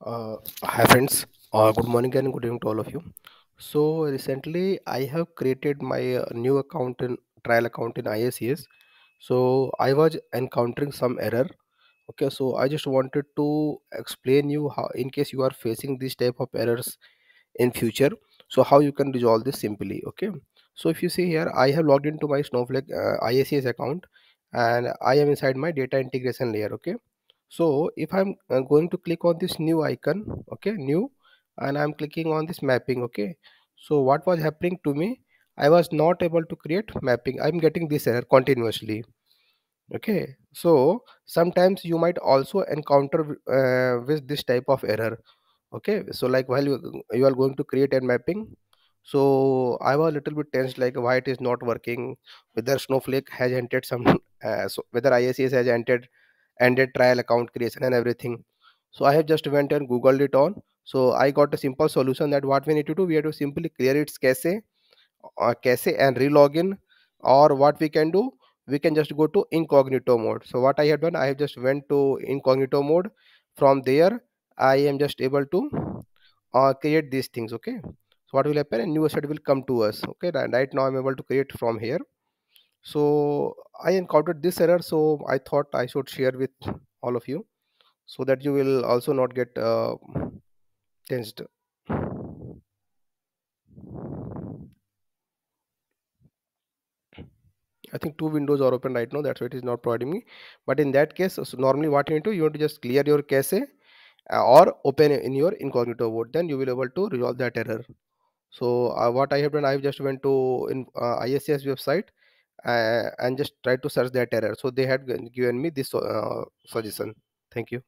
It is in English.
Uh, hi friends, uh, good morning and good evening to all of you. So recently I have created my uh, new account in trial account in IICS. So I was encountering some error. Okay, so I just wanted to explain you how in case you are facing this type of errors in future so how you can resolve this simply okay so if you see here i have logged into my snowflake uh, IICS account and i am inside my data integration layer okay so if i'm going to click on this new icon okay new and i'm clicking on this mapping okay. So what was happening to me? I was not able to create mapping. I'm getting this error continuously okay. So sometimes you might also encounter uh, with this type of error okay. So like while you, you are going to create a mapping so i was a little bit tense like why it is not working whether snowflake has entered some uh, so whether IICS has entered ended trial account creation and everything. So i have just went and googled it on so i got a simple solution that what we need to do we have to simply clear its cache uh, cache and relogin or what we can do we can just go to incognito mode. So what i have done i have just went to incognito mode. From there i am just able to uh, create these things okay? So what will happen? A new asset will come to us okay? Right right now i'm able to create from here so i encountered this error so i thought i should share with all of you so that you will also not get uh, tensed I think two windows are open right now. That's why it is not providing me. But in that case, so normally what you need to you want to just clear your cache uh, or open in your incognito mode. Then you will be able to resolve that error. So uh, what I have done, I have just went to in uh, IICS website and just try to search that error. So they had given me this uh, suggestion. Thank you.